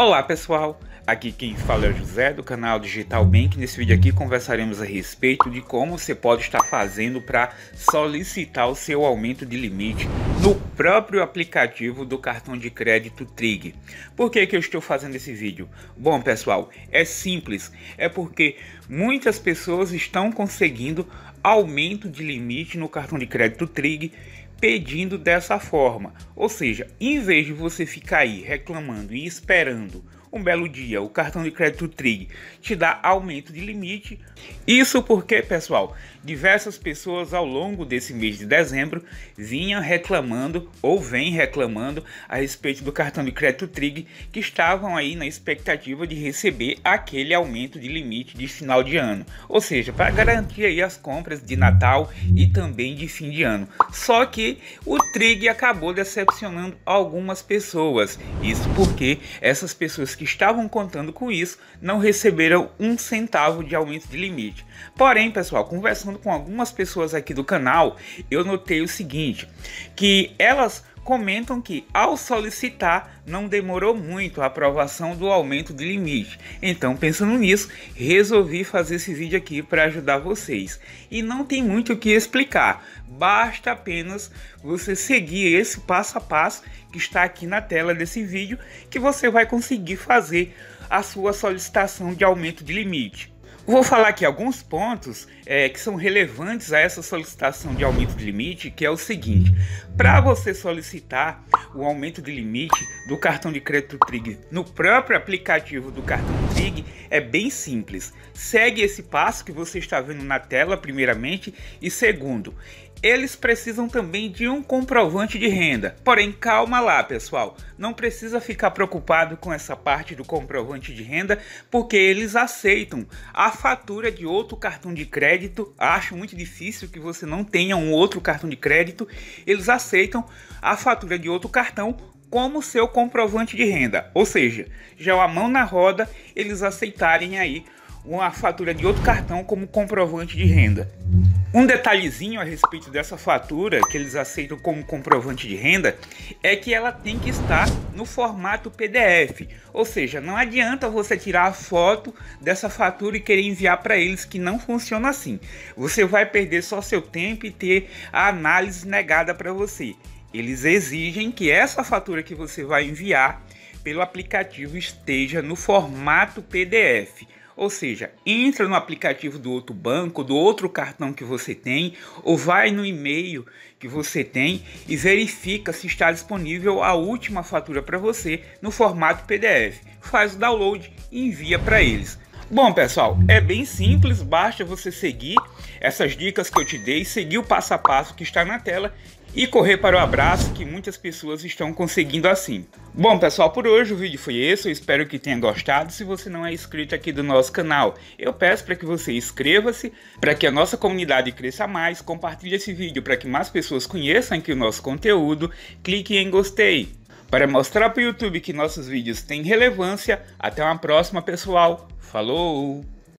Olá pessoal, aqui quem fala é o José do canal Digital Bank. Nesse vídeo aqui conversaremos a respeito de como você pode estar fazendo para solicitar o seu aumento de limite no próprio aplicativo do cartão de crédito Trig. Por que, que eu estou fazendo esse vídeo? Bom pessoal, é simples, é porque muitas pessoas estão conseguindo aumento de limite no cartão de crédito Trig pedindo dessa forma. Ou seja, em vez de você ficar aí reclamando e esperando um belo dia o cartão de crédito Trig te dá aumento de limite. Isso porque, pessoal, diversas pessoas ao longo desse mês de dezembro vinham reclamando ou vêm reclamando a respeito do cartão de crédito Trig que estavam aí na expectativa de receber aquele aumento de limite de final de ano, ou seja, para garantir aí as compras de Natal e também de fim de ano. Só que o Trig acabou decepcionando algumas pessoas. Isso porque essas pessoas que estavam contando com isso não receberam um centavo de aumento de limite. Porém, pessoal, conversando com algumas pessoas aqui do canal, eu notei o seguinte, que elas comentam que ao solicitar não demorou muito a aprovação do aumento de limite. Então, pensando nisso, resolvi fazer esse vídeo aqui para ajudar vocês. E não tem muito o que explicar, basta apenas você seguir esse passo a passo que está aqui na tela desse vídeo que você vai conseguir fazer a sua solicitação de aumento de limite. Vou falar aqui alguns pontos é, que são relevantes a essa solicitação de aumento de limite, que é o seguinte: para você solicitar o aumento de limite do cartão de crédito Trig no próprio aplicativo do cartão Trig, é bem simples. Segue esse passo que você está vendo na tela, primeiramente, e segundo, eles precisam também de um comprovante de renda. Porém, calma lá, pessoal. Não precisa ficar preocupado com essa parte do comprovante de renda, porque eles aceitam a fatura de outro cartão de crédito. Acho muito difícil que você não tenha um outro cartão de crédito. Eles aceitam a fatura de outro cartão como seu comprovante de renda. Ou seja, já a mão na roda, eles aceitarem aí uma fatura de outro cartão como comprovante de renda. Um detalhezinho a respeito dessa fatura que eles aceitam como comprovante de renda é que ela tem que estar no formato PDF, ou seja, não adianta você tirar a foto dessa fatura e querer enviar para eles que não funciona assim. Você vai perder só seu tempo e ter a análise negada para você. Eles exigem que essa fatura que você vai enviar pelo aplicativo esteja no formato PDF. Ou seja, entra no aplicativo do outro banco, do outro cartão que você tem, ou vai no e-mail que você tem e verifica se está disponível a última fatura para você no formato PDF. Faz o download e envia para eles. Bom, pessoal, é bem simples, basta você seguir essas dicas que eu te dei, seguir o passo a passo que está na tela e correr para o abraço que muitas pessoas estão conseguindo assim. Bom pessoal, por hoje o vídeo foi esse, eu espero que tenha gostado. Se você não é inscrito aqui do nosso canal, eu peço para que você inscreva-se, para que a nossa comunidade cresça mais, compartilhe esse vídeo para que mais pessoas conheçam aqui o nosso conteúdo, clique em gostei. Para mostrar para o YouTube que nossos vídeos têm relevância, até uma próxima pessoal, falou!